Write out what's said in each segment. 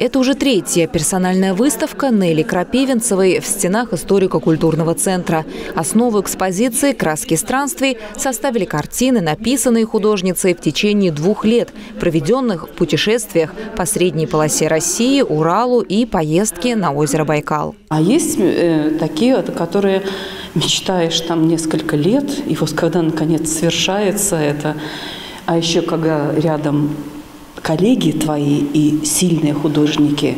Это уже третья персональная выставка Нелли Крапивинцевой в стенах историко-культурного центра. Основу экспозиции «Краски странствий» составили картины, написанные художницей в течение двух лет, проведенных в путешествиях по средней полосе России, Уралу и поездки на озеро Байкал. А есть э, такие, которые мечтаешь там несколько лет, и вот когда наконец совершается это, а еще когда рядом коллеги твои и сильные художники,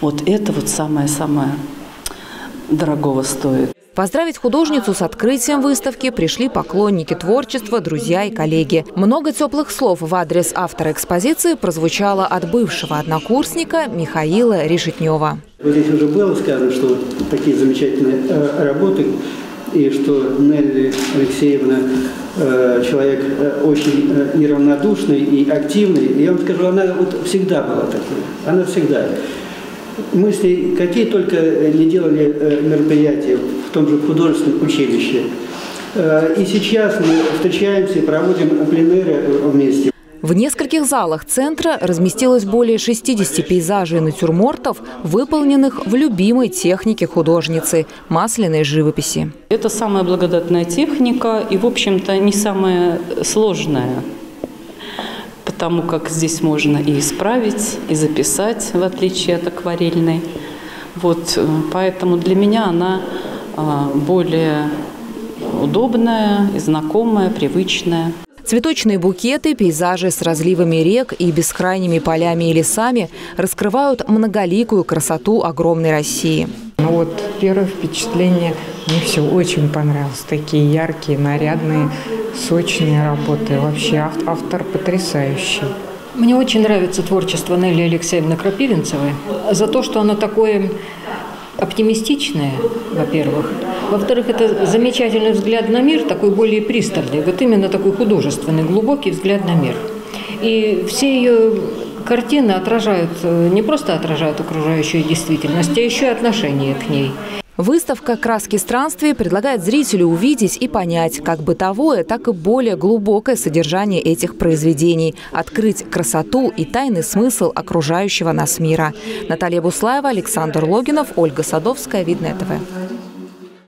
вот это вот самое-самое дорогого стоит. Поздравить художницу с открытием выставки пришли поклонники творчества, друзья и коллеги. Много теплых слов в адрес автора экспозиции прозвучало от бывшего однокурсника Михаила Решетнева. Вот здесь уже было сказано, что такие замечательные э, работы, и что Нелли Алексеевна э, человек э, очень неравнодушный и активный. И я вам скажу, она вот всегда была такой. Она всегда. Мы с ней какие только не делали мероприятия в том же художественном училище. И сейчас мы встречаемся и проводим пленеры вместе. В нескольких залах центра разместилось более 60 пейзажей и натюрмортов, выполненных в любимой технике художницы – масляной живописи. Это самая благодатная техника и, в общем-то, не самая сложная, потому как здесь можно и исправить, и записать, в отличие от акварельной. Вот, э, поэтому для меня она а, более удобная знакомая, привычная. Цветочные букеты, пейзажи с разливами рек и бескрайними полями и лесами раскрывают многоликую красоту огромной России. Ну вот первое впечатление, мне все очень понравилось. Такие яркие, нарядные, сочные работы. Вообще автор потрясающий. Мне очень нравится творчество Нелли Алексеевны Крапивинцевой за то, что оно такое оптимистичное, во-первых. Во-вторых, это замечательный взгляд на мир, такой более пристальный, вот именно такой художественный, глубокий взгляд на мир. И все ее картины отражают, не просто отражают окружающую действительность, а еще и отношение к ней. Выставка «Краски странствий» предлагает зрителю увидеть и понять как бытовое, так и более глубокое содержание этих произведений, открыть красоту и тайный смысл окружающего нас мира. Наталья Буслаева, Александр Логинов, Ольга Садовская, Видное ТВ.